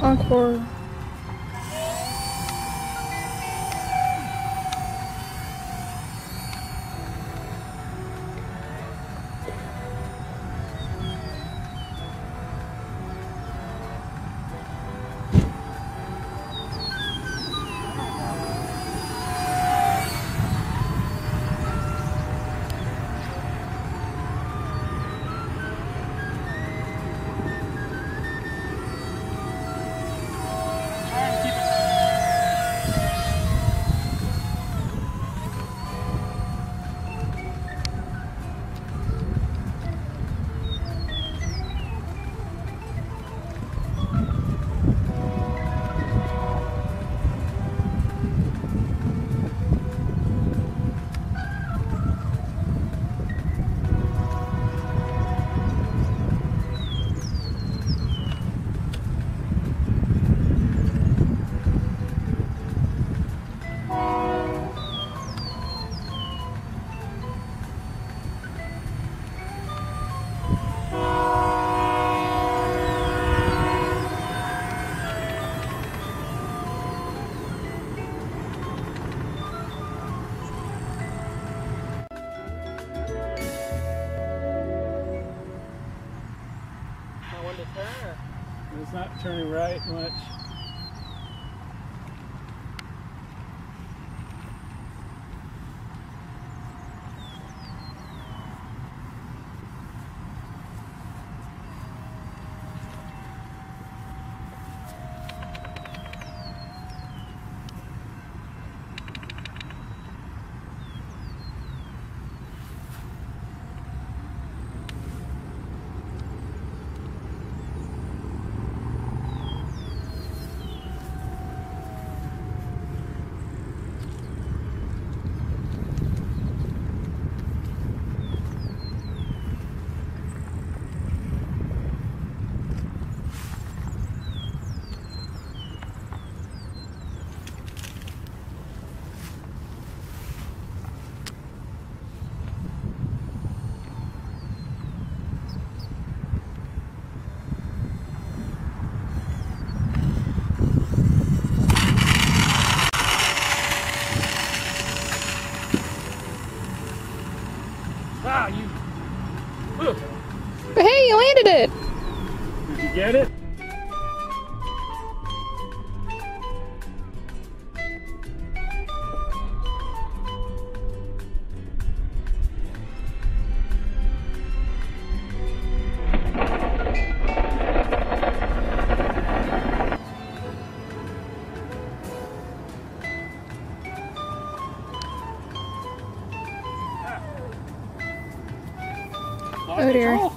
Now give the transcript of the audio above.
Encore. it's not turning right much. Wow, you. Ugh. But hey, you landed it! Did you get it? Oh dear. Control.